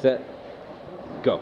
set, go.